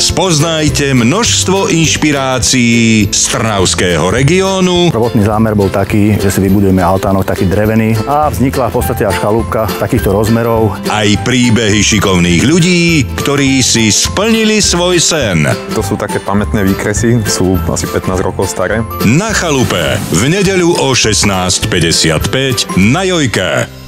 spoznajte množstvo inšpirácií z Trnavského regiónu. Prvotný zámer bol taký, že si vybudujeme altánok taký drevený a vznikla v podstate až chalúbka takýchto rozmerov. Aj príbehy šikovných ľudí, ktorí si splnili svoj sen. To sú také pamätné výkresy, sú asi 15 rokov staré. Na chalupe v nedeľu o 16.55 na Jojke.